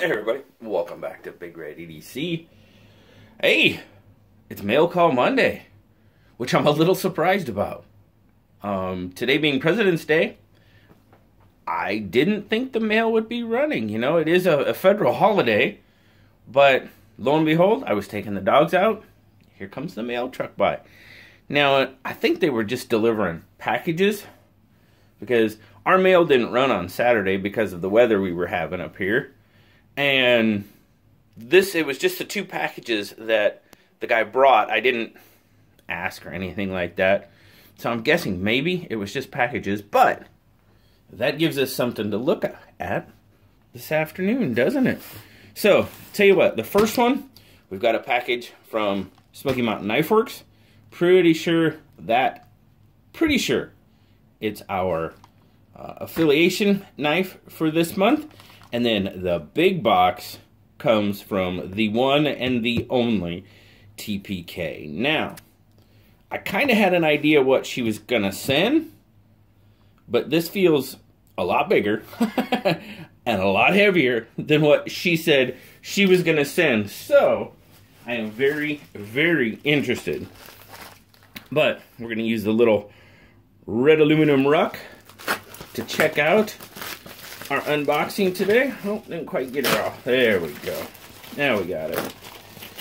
Hey everybody, welcome back to Big Red EDC. Hey, it's Mail Call Monday, which I'm a little surprised about. Um, today being President's Day, I didn't think the mail would be running. You know, it is a, a federal holiday, but lo and behold, I was taking the dogs out. Here comes the mail truck by. Now, I think they were just delivering packages because our mail didn't run on Saturday because of the weather we were having up here. And this, it was just the two packages that the guy brought. I didn't ask or anything like that. So I'm guessing maybe it was just packages, but that gives us something to look at this afternoon, doesn't it? So, tell you what, the first one, we've got a package from Smoky Mountain Knife Works. Pretty sure that, pretty sure it's our uh, affiliation knife for this month. And then the big box comes from the one and the only TPK. Now, I kind of had an idea what she was going to send, but this feels a lot bigger and a lot heavier than what she said she was going to send. So, I am very, very interested. But we're going to use the little red aluminum ruck to check out our unboxing today. Oh, didn't quite get her off. There we go. Now we got it.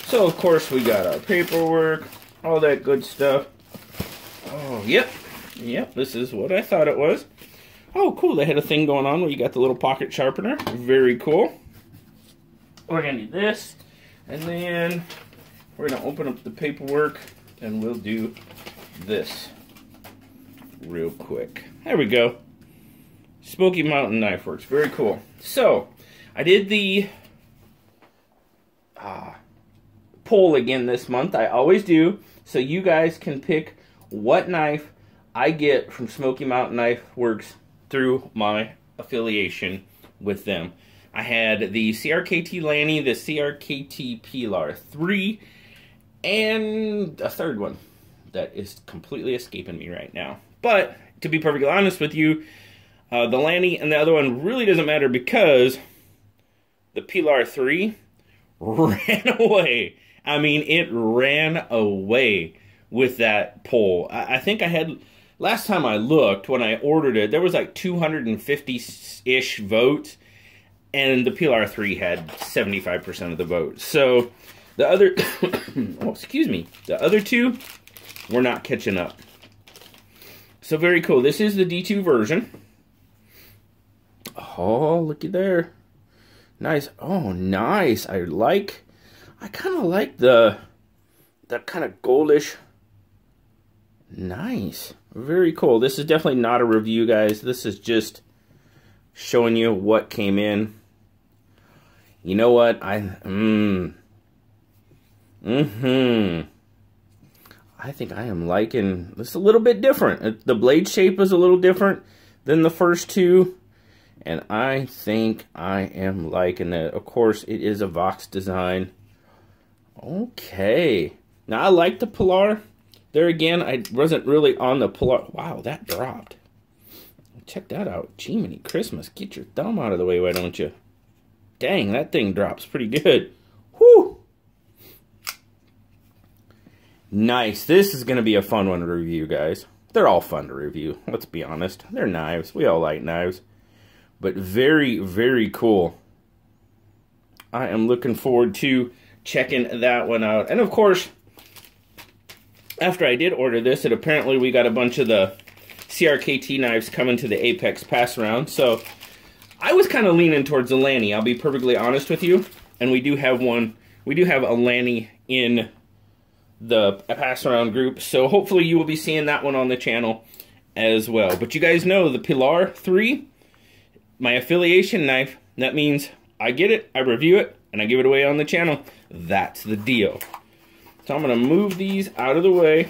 So, of course, we got our paperwork, all that good stuff. Oh, yep. Yep, this is what I thought it was. Oh, cool. They had a thing going on where you got the little pocket sharpener. Very cool. We're going to need this. And then we're going to open up the paperwork and we'll do this real quick. There we go. Smoky Mountain Knife Works. Very cool. So, I did the uh, poll again this month. I always do. So you guys can pick what knife I get from Smoky Mountain Knife Works through my affiliation with them. I had the CRKT Lanny, the CRKT Pilar 3, and a third one that is completely escaping me right now. But to be perfectly honest with you, uh, the Lanny and the other one really doesn't matter because the Pilar 3 ran away. I mean, it ran away with that poll. I, I think I had, last time I looked, when I ordered it, there was like 250-ish votes, and the Pilar 3 had 75% of the votes. So, the other, oh, excuse me, the other two were not catching up. So very cool. This is the D2 version. Oh, looky there. Nice. Oh, nice. I like, I kind of like the, that kind of goldish. Nice. Very cool. This is definitely not a review, guys. This is just showing you what came in. You know what? I, mmm. Mm-hmm. I think I am liking this a little bit different. The blade shape is a little different than the first two. And I think I am liking it. Of course, it is a Vox design. Okay. Now, I like the Pilar. There again, I wasn't really on the Pilar. Wow, that dropped. Check that out. Jiminy Christmas. Get your thumb out of the way, why don't you? Dang, that thing drops pretty good. Whew. Nice. This is going to be a fun one to review, guys. They're all fun to review. Let's be honest. They're knives. We all like knives. But very, very cool. I am looking forward to checking that one out. And of course, after I did order this, it apparently we got a bunch of the CRKT knives coming to the Apex pass around. So I was kind of leaning towards the Lanny, I'll be perfectly honest with you. And we do have one, we do have a Lanny in the pass around group. So hopefully you will be seeing that one on the channel as well. But you guys know the Pilar 3, my affiliation knife, that means I get it, I review it, and I give it away on the channel. That's the deal. So I'm going to move these out of the way.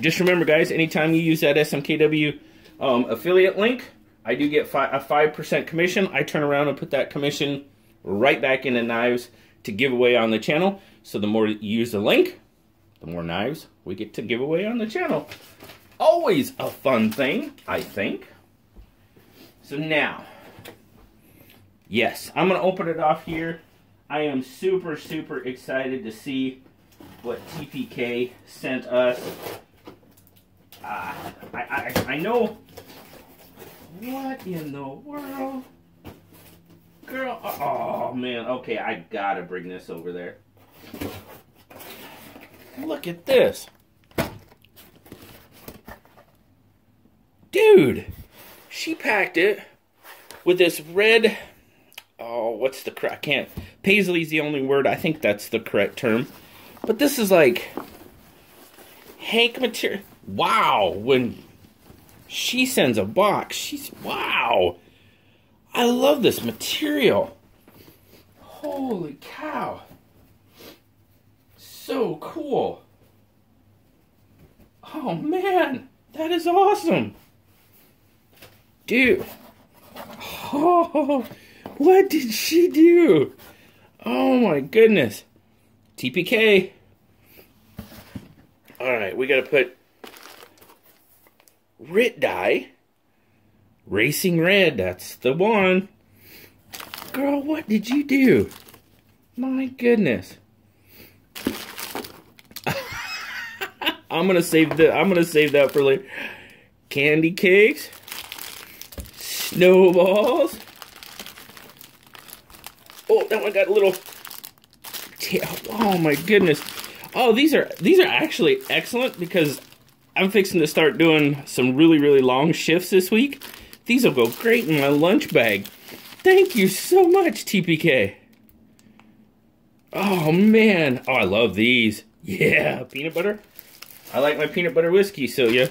Just remember, guys, anytime you use that SMKW um, affiliate link, I do get fi a 5% commission. I turn around and put that commission right back into knives to give away on the channel. So the more you use the link, the more knives we get to give away on the channel. Always a fun thing, I think. So now, yes, I'm going to open it off here. I am super, super excited to see what TPK sent us. Uh, I, I, I know. What in the world? Girl, oh man, okay, I gotta bring this over there. Look at this. Dude, she packed it with this red, oh, what's the correct, I can't, paisley's the only word, I think that's the correct term. But this is like Hank material. Wow, when she sends a box, she's, wow. I love this material. Holy cow. So cool. Oh man, that is awesome. Dude. Oh, what did she do? Oh my goodness. TPK. Alright, we gotta put Rit dye. Racing Red, that's the one. Girl, what did you do? My goodness. I'm gonna save that. I'm gonna save that for later. Kandy Kakes, snowballs. Oh, that one got a little. Oh my goodness. Oh, these are these are actually excellent because I'm fixing to start doing some really really long shifts this week. These will go great in my lunch bag. Thank you so much, TPK. Oh man. Oh, I love these. Yeah, peanut butter. I like my peanut butter whiskey, so yeah.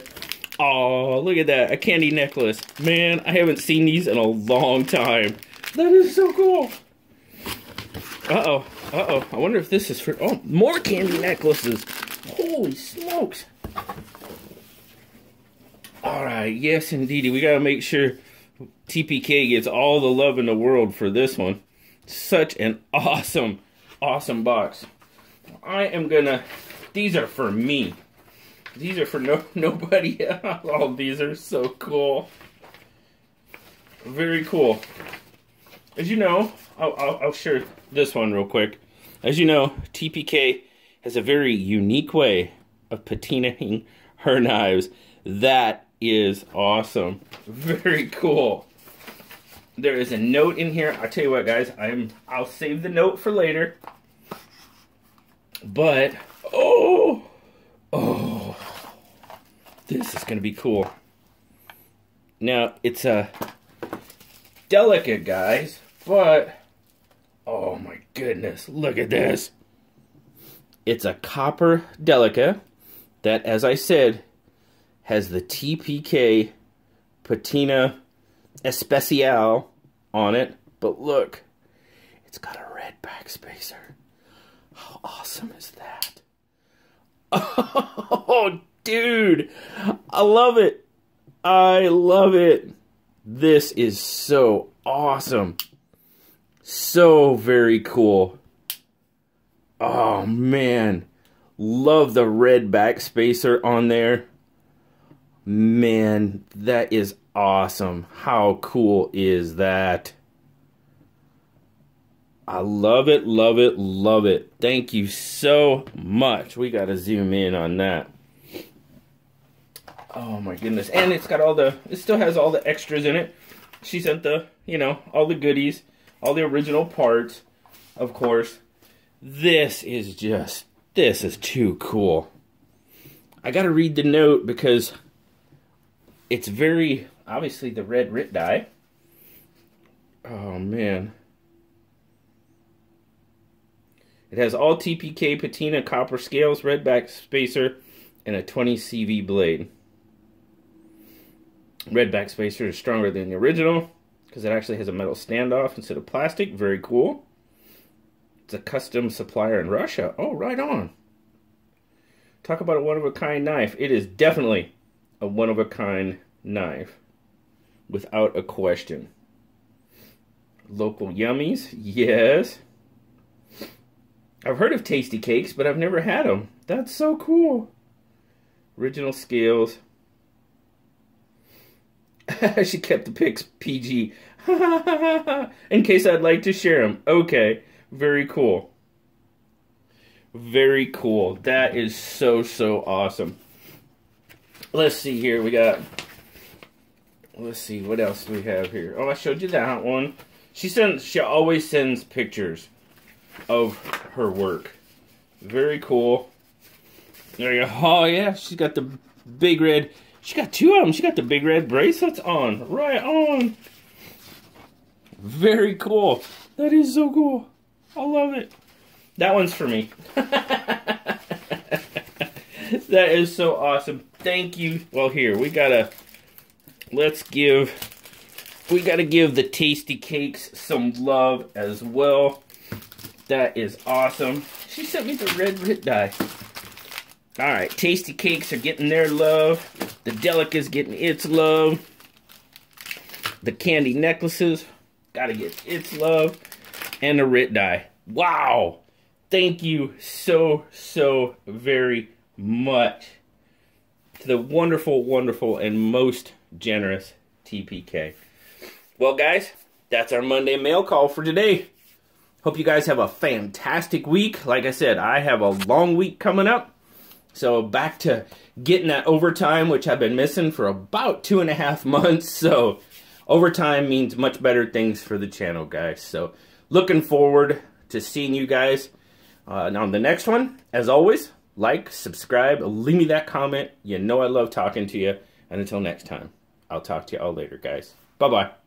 Oh, look at that. A candy necklace. Man, I haven't seen these in a long time. That is so cool. Uh-oh. Uh-oh. I wonder if this is for... Oh, more candy necklaces. Holy smokes. All right. Yes, indeedy. We got to make sure TPK gets all the love in the world for this one. Such an awesome, awesome box. I am going to... These are for me. These are for no nobody else. Oh, these are so cool. Very cool. As you know, I'll, I'll, I'll share this one real quick. As you know, TPK has a very unique way of patinaing her knives. That is awesome. Very cool. There is a note in here. I'll tell you what, guys. I'm. I'll save the note for later. But oh, oh, this is gonna be cool. Now it's a Delica, guys, but oh my goodness, look at this. It's a copper delica that, as I said, has the TPK Patina Especial on it. But look, it's got a red backspacer. How awesome is that? Oh, dude, I love it. I love it. This is so awesome. So very cool. Oh, man. Love the red back spacer on there. Man, that is awesome. How cool is that? I love it, love it, love it. Thank you so much. We got to zoom in on that. Oh my goodness. And it's got all the, it still has all the extras in it. She sent the, you know, all the goodies, all the original parts, of course. This is just, this is too cool. I got to read the note because it's very, obviously the red Rit dye. Oh man. It has all TPK patina copper scales, red back spacer, and a 20 CV blade. Red back spacer is stronger than the original because it actually has a metal standoff instead of plastic. Very cool. It's a custom supplier in Russia. Oh, right on. Talk about a one-of-a-kind knife. It is definitely a one-of-a-kind knife. Without a question. Local yummies? Yes. I've heard of Tastykakes, but I've never had them. That's so cool. Original scales. she kept the pics PG. In case I'd like to share them. Okay, very cool. Very cool. That is so, so awesome. Let's see here. We got, let's see, what else do we have here? Oh, I showed you that one. She sends, she always sends pictures of her work. Very cool. There you go. Oh, yeah, she's got the big red she got two of them. She got the big red bracelets on. Right on. Very cool. That is so cool. I love it. That one's for me. that is so awesome. Thank you. Well, here, we gotta, let's give, we gotta give the Tastykakes some love as well. That is awesome. She sent me the red RIT dye. All right, Tastykakes are getting their love. The Delica's getting its love. The candy necklaces, gotta get its love. And the RIT dye. Wow! Thank you so, so very much to the wonderful, wonderful, and most generous TPK. Well, guys, that's our Monday mail call for today. Hope you guys have a fantastic week. Like I said, I have a long week coming up. So back to getting that overtime, which I've been missing for about two and a half months. So overtime means much better things for the channel, guys. So looking forward to seeing you guys uh, on the next one. As always, like, subscribe, leave me that comment. You know I love talking to you. And until next time, I'll talk to you all later, guys. Bye-bye.